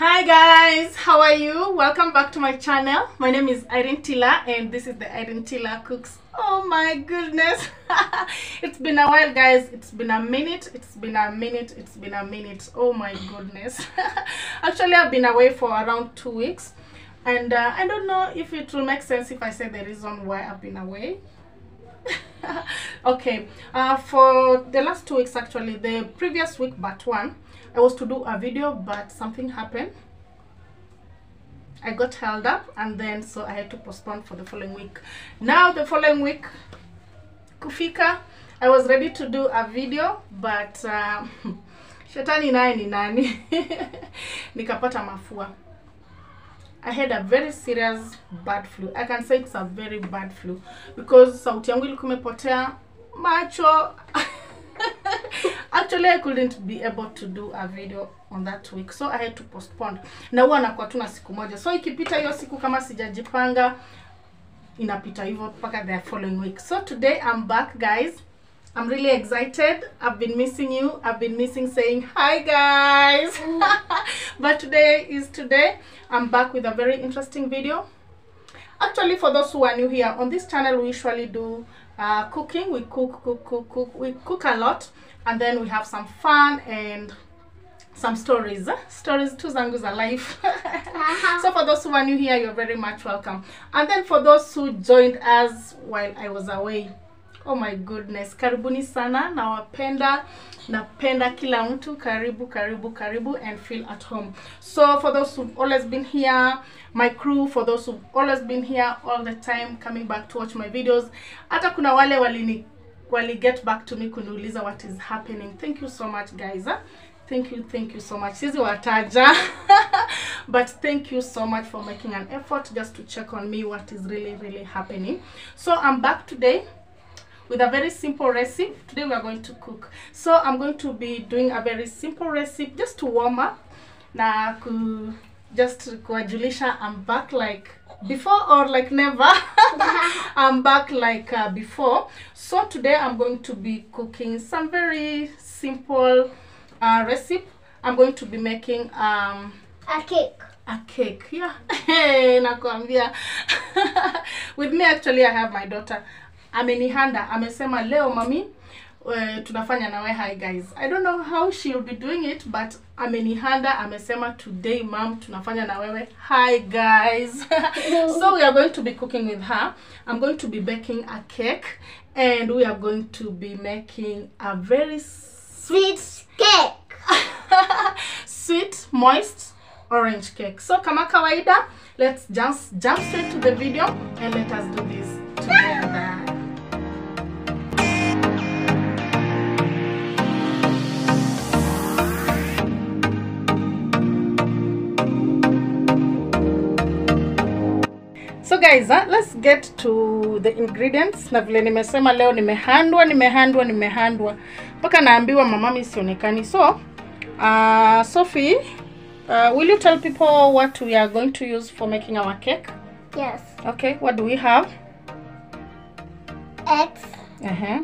Hi guys, how are you? Welcome back to my channel. My name is Irene Tila and this is the Irene Tila Cooks. Oh my goodness. it's been a while guys. It's been a minute. It's been a minute. It's been a minute. Oh my goodness. Actually, I've been away for around two weeks. And uh, I don't know if it will make sense if I say the reason why I've been away. okay uh, for the last two weeks actually the previous week but one i was to do a video but something happened. I got held up and then so i had to postpone for the following week. Now the following week kufika i was ready to do a video but uh, shetani naye ni nani? Nikapata mafua. I had a very serious bad flu. I can say it's a very bad flu. Because sauti yangu ilikuwa imepotea macho. Actually, I couldn't be able to do a video on that week, so I had to postpone. Na huwa nakuwa tu na siku moja, so ikipita hiyo siku kama sijajipanga inapita hivyo mpaka the following week. So today I'm back guys. I'm really excited. I've been missing you. I've been missing saying hi guys. but today is today. I'm back with a very interesting video. Actually, for those who are new here, on this channel we usually do uh, cooking. We cook, cook, cook, cook. We cook a lot, and then we have some fun and some stories. Stories tu zangu za life. so for those who are new here, you're very much welcome. And then for those who joined us while I was away, oh my goodness karibuni sana nawapenda napenda kila mtu karibu karibu karibu and feel at home so for those who've always been here my crew for those who've always been here all the time coming back to watch my videos hata kuna wale walini wali get back to me kuniuliza what is happening thank you so much guys huh? thank you thank you so much sizi wataja but thank you so much for making an effort just to check on me what is really really happening so i'm back today with a very simple recipe. Today we are going to cook. So I'm going to be doing a very simple recipe just to warm up. Na ku just kuwajulisha I'm back like before or like never. I'm back like uh, before. So today I'm going to be cooking some very simple uh, recipe. I'm going to be making um, A cake. a cake yeah hey, nakwambia with me actually i have my daughter amenihanda amesema leo mami uh, tunafanya nawe hi guys. I don't know how she'll be doing it but amenihanda amesema today mam tunafanya na wewe. Hi guys. So we are going to be cooking with her. I'm going to be baking a cake and we are going to be making a very sweet Cake. sweet moist orange cake. So kama kawaida let's just jump straight to the video and let us do this so guys uh, let's get to the ingredients. Na vile nimesema leo nimehandwa nimehandwa nimehandwa. Mpaka naambiwa mamami sionekani. So uh, sophie uh, will you tell people what we are going to use for making our cake? Yes. okay what do we have? Eggs, uh-huh.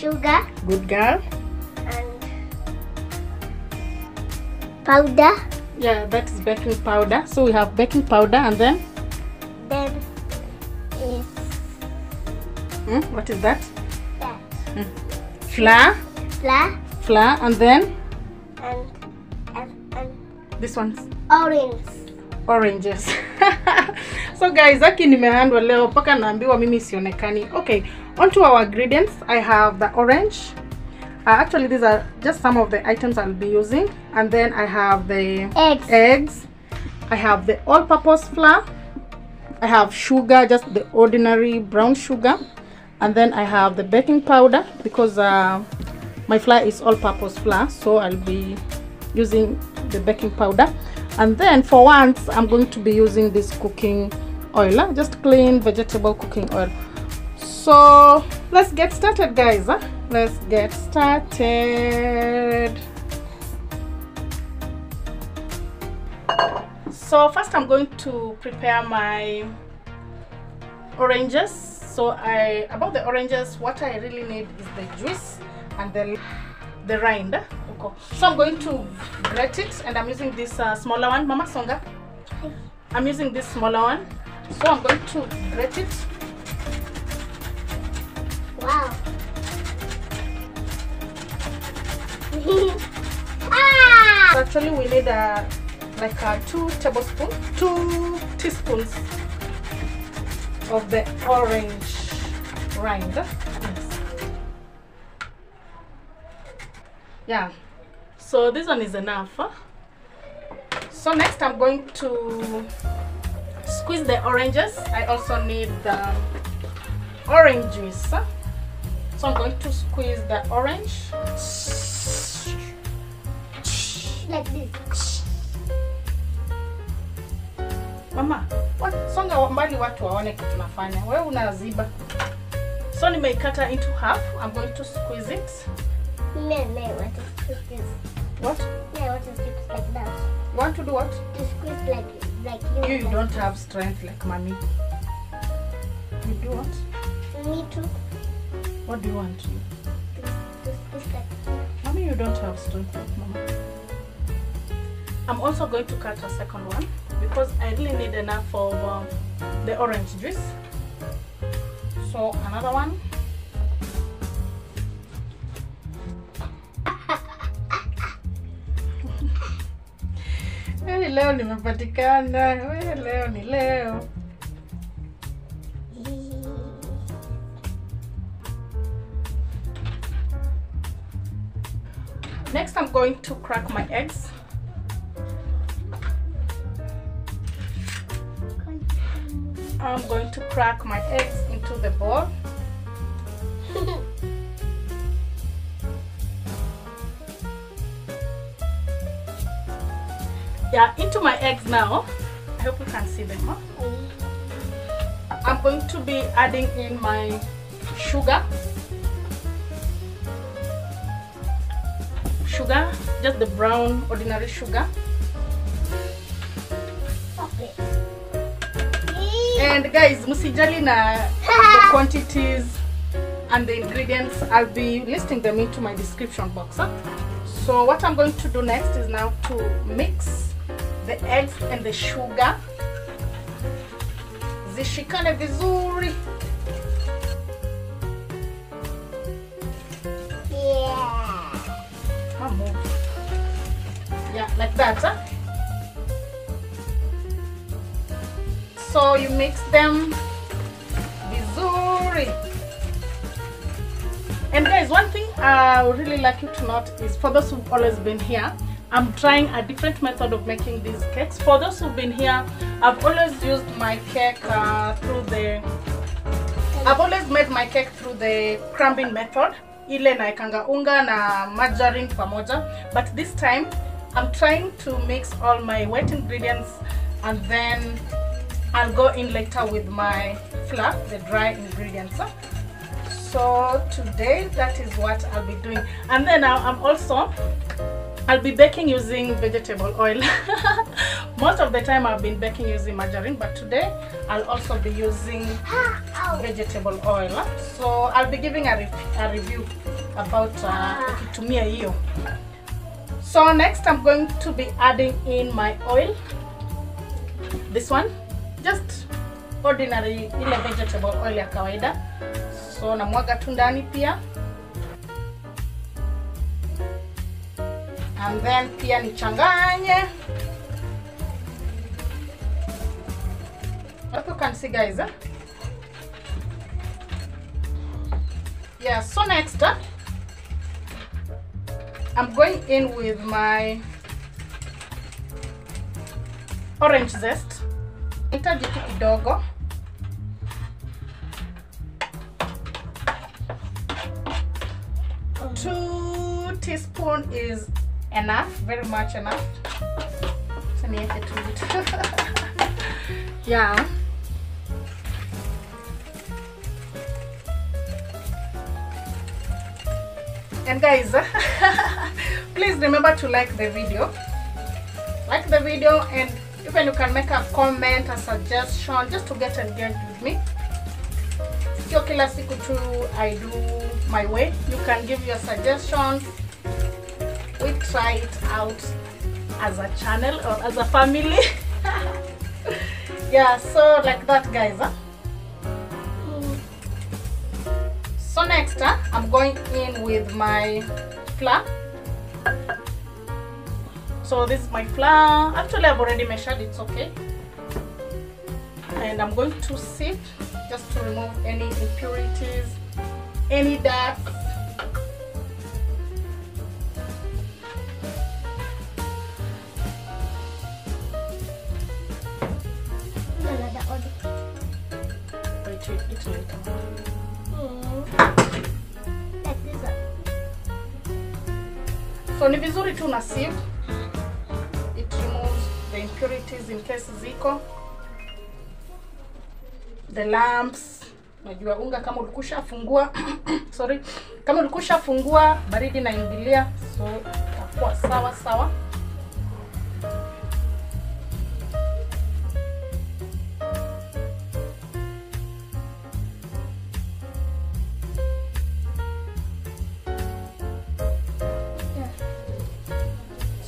sugar, good girl. And powder. Yeah that is baking powder. So we have baking powder and then Then is hmm, what is that? that. Flour? Flour. Flour and then and and, and this one's orange. oranges. So guys aki nimehandwa leo mpaka naambiwa mimi sionekani. Okay onto our ingredients. I have the orange uh, actually these are just some of the items i'll be using. And then i have the Eggs. eggs. I have the all purpose flour. I have sugar just the ordinary brown sugar. And then i have the baking powder because uh, my flour is all purpose flour. So i'll be using the baking powder. And then for once i'm going to be using this cooking oil. Just clean vegetable cooking oil so let's get started guys huh? let's get started so first i'm going to prepare my oranges so i about the oranges what i really need is the juice and the the rind huko. So I'm going to grate it and I'm using this uh, smaller one. Mama Songa. I'm using this smaller one. So I'm going to grate it. ah! Actually we need uh, like uh, two tablespoons, two teaspoons of the orange rind. Yes. Yeah. So this one is enough. huh? So next I'm going to squeeze the oranges. I also need the orange juice. So I'm going to squeeze the orange. Like this. Mama, what, songa mbali watu waone kitu nafanya. Wewe unaziba. So nimeikata into half. I'm going to squeeze it. No, no, what to squeeze this? What? No, what to squeeze like that? You want to do what? To squeeze like like you. You, you don't have strength like mommy. You do what? Me too. What do you want? To, to squeeze like. Mommy, you don't have strength like mama. I'm also going to cut a second one because I really need enough of um, the orange juice. So another one. Hey, leo nimepatikana. Hey, leo ni leo. Next, I'm going to crack my eggs. I'm going to crack my eggs into the bowl. Yeah, into my eggs now. I hope you can see them. Huh? I'm going to be adding in my sugar. Sugar, just the brown ordinary sugar. And guys, musijali na the quantities and the ingredients. I'll be listing them into my description box. Huh? So what I'm going to do next is now to mix the eggs and the sugar. Zishikane vizuri. Yeah. Yeah, like that. Huh? So you mix them vizuri. And guys, one thing I would really like you to note is for those who've always been here, I'm trying a different method of making these cakes. For those who've been here, I've always used my cake uh, through the I've always made my cake through the crumbing method ile naekanga unga na margarine pamoja but this time I'm trying to mix all my wet ingredients and then I'll go in later with my flour the dry ingredients so today that is what I'll be doing and then I'm also I'll be baking using vegetable oil. Most of the time I've been baking using margarine, but today I'll also be using vegetable oil. So I'll be giving a, re- a review about uh, ukitumia hiyo. So next I'm going to be adding in my oil. This one, just ordinary ile vegetable oil ya kawaida. So namwaga tu ndani pia. and then pia nichanganye hope you can see guys eh? yeah so next uh, i'm going in with my orange zest hitaji tu kidogo. Two teaspoon is enough very much enough. So niweke tu yeah. And guys please remember to like the video. Like the video and even you can make a comment a suggestion just to get engaged with me. Sio kila siku tu i do my way. You can give your suggestions we try it out as a channel or as a family. Yeah so like that guys huh? So next huh, i'm going in with my flour so this is my flour. Actually i've already measured it's okay. And i'm going to sieve just to remove any impurities any Mm. Like this one. so ni vizuri tu na sieve it removes the impurities in case ziko. The lumps najua unga kama ulikushafungua sorry. Kama ulikushafungua baridi naingilia so itakuwa sawa sawa.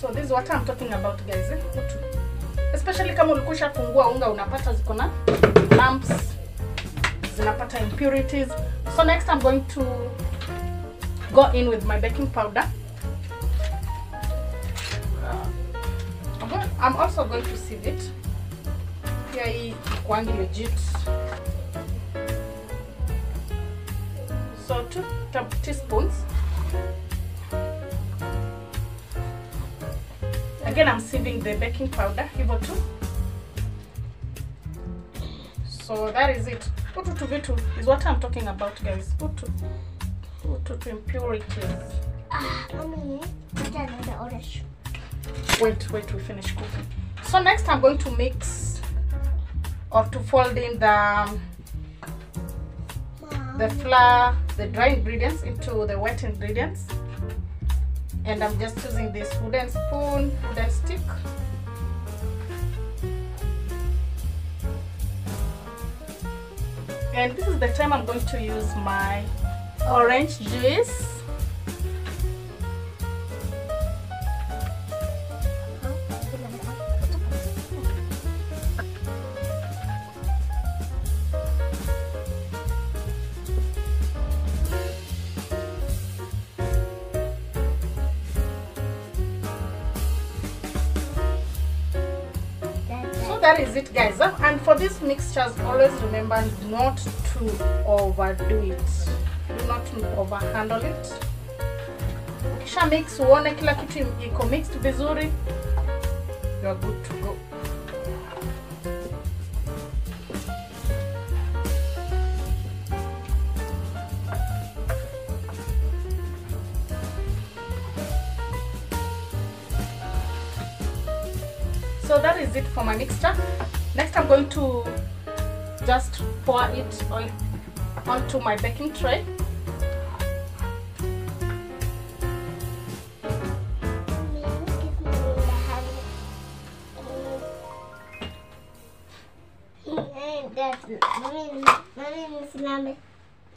So this is what I'm talking about guys. Eh? Especially kama ulikusha fungua unga unapata ziko na lumps zinapata impurities. So next I'm going to go in with my baking powder. I'm also going to sieve it. Pia hii kwangi legit. So two teaspoons again i'm sieving the baking powder hivyo tu so that is it. Utu tu vitu is what i'm talking about guys. Utu utu tu impurities Ah, mommy, get another orange. wait wait we finish cooking. So next i'm going to mix or to fold in the the flour the dry ingredients into the wet ingredients and i'm just using this wooden spoon wooden stick. And this is the time i'm going to use my orange juice that is it guys. And for these mixtures always remember not to overdo it. Do not over handle it. Ukisha mix uone kila kitu iko mixed vizuri you are good to is it for my mixture next i'm going to just pour it on onto my baking tray.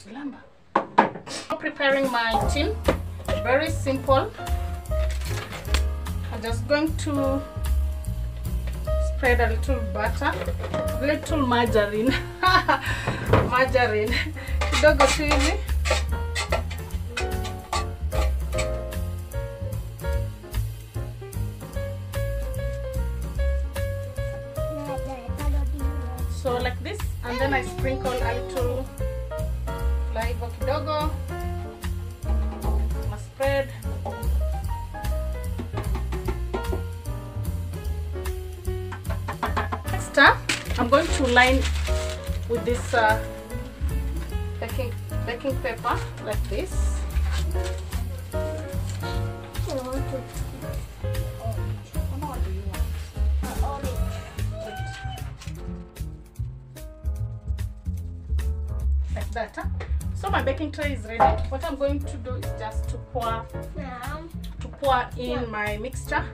Lamba. preparing my tin very simple i'm just going to spread a little butter little margarine. Margarine. Kidogo tu hivi i'm going to line with this uh, baking baking paper like this I want to. Mama, what do you want? Orange. like that huh? so my baking tray is ready what i'm going to do is just to pour Now, to pour in my mixture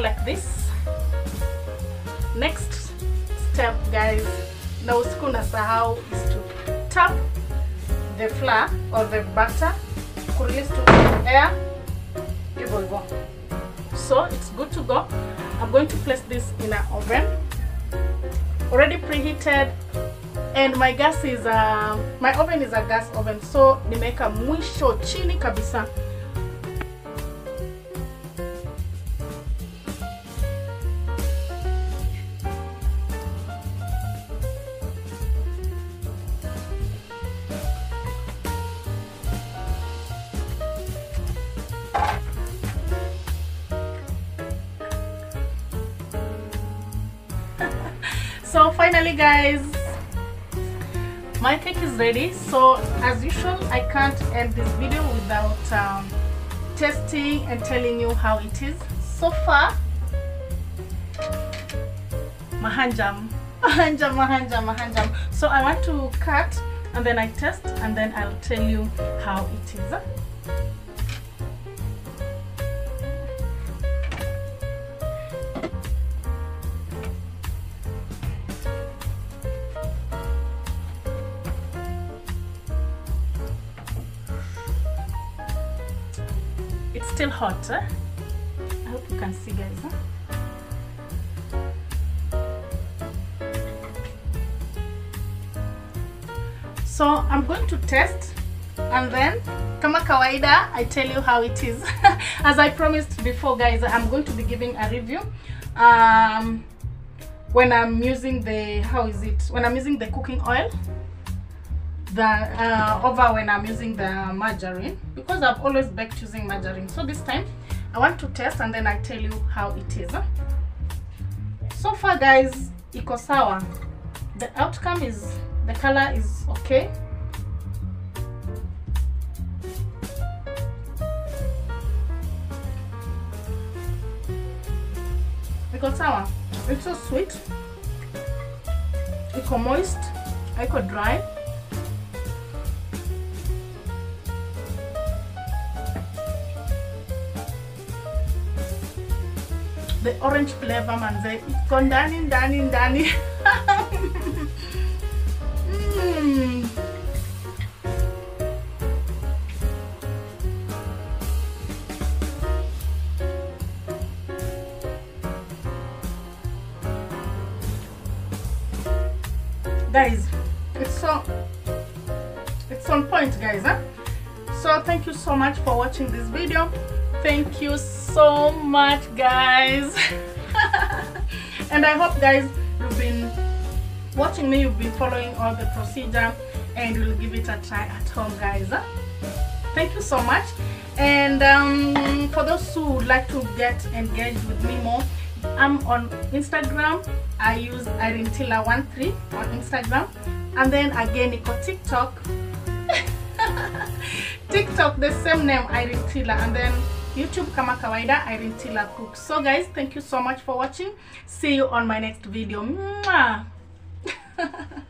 like this. Next step guys. Na usiku nasahau is to tap the flour or the butter kurelease to air. Hivyo hivyo so it's good to go. I'm going to place this in an oven. Already preheated. And my gas is uh, my oven is a gas oven. So nimeweka mwisho chini kabisa so finally guys. My cake is ready. So as usual i can't end this video without um, testing and telling you how it is. So far mahanjam. Mahanjam mahanjam mahanjam. So i want to cut and then i test and then i'll tell you how it is it's still hot eh? i hope you can see guys huh? so i'm going to test and then kama kawaida i tell you how it is as i promised before guys i'm going to be giving a review um when i'm using the how is it when i'm using the cooking oil the uh, over when I'm using the margarine because I've always baked using margarine. So this time I want to test and then I tell you how it is. So far guys, iko sawa. The outcome is the color is okay. Iko sawa. It's so sweet. Iko moist. Iko dry. The orange flavor manze iko ndani ndani ndani mm. guys it's so it's on point guys huh? so thank you so much for watching this video thank you so much guys. And i hope guys you've been watching me you've been following all the procedure and you'll give it a try at home guys. Thank you so much. And um, for those who would like to get engaged with me more i'm on instagram. I use irenetila13 on instagram. And then again iko tiktok. Tiktok the same name irene tila and then youtube kama kawaida irene tila cook. So guys thank you so much for watching. See you on my next video. Mwah!